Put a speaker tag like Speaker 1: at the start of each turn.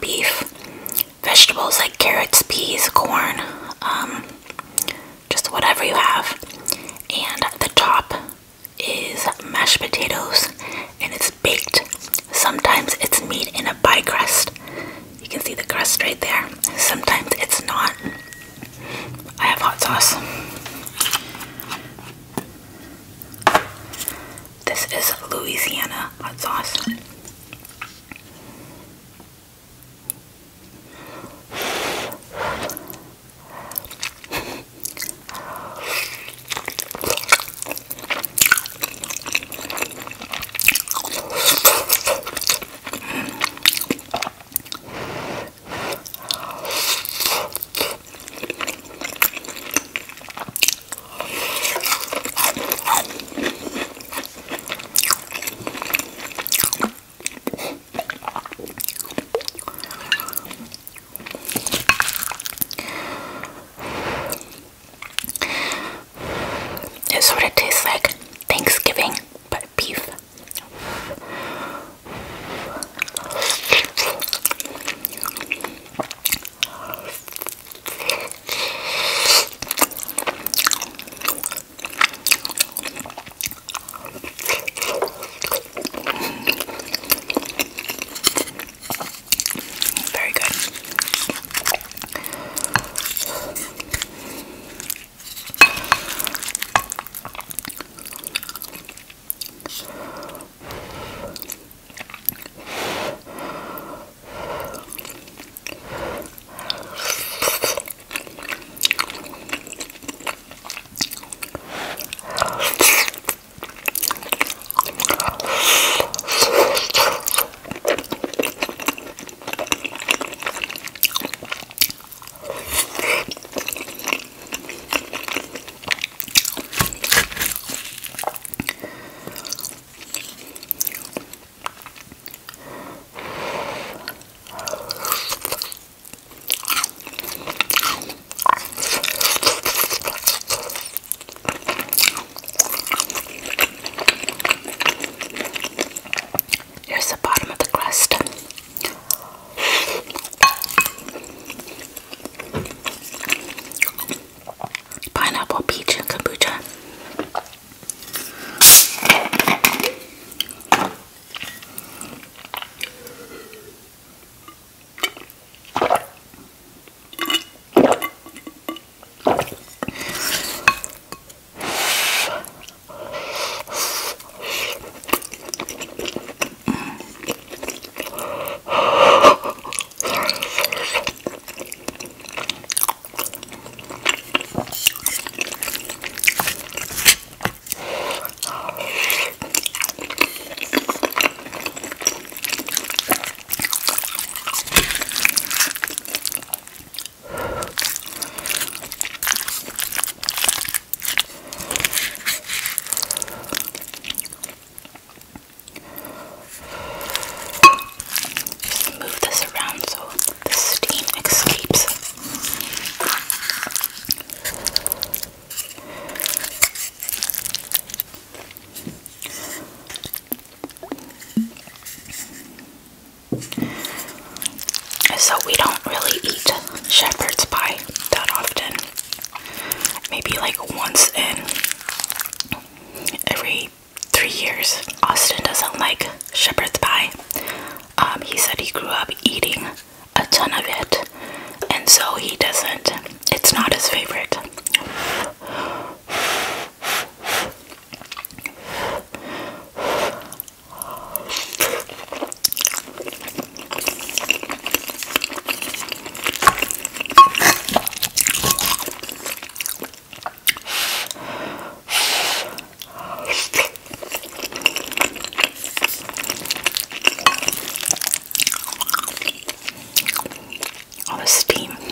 Speaker 1: beef, vegetables like carrots, peas, corn, um, just whatever you have. And the top is mashed potatoes and it's baked. Sometimes it's made in a pie crust. You can see the crust right there. Sometimes it's not. I have hot sauce. So we don't really eat shepherd's pie that often. Maybe like once in every three years. Austin doesn't like shepherd's pie. Um, he said he grew up eating a ton of it, and so he doesn't. It's not his favorite. All the steam.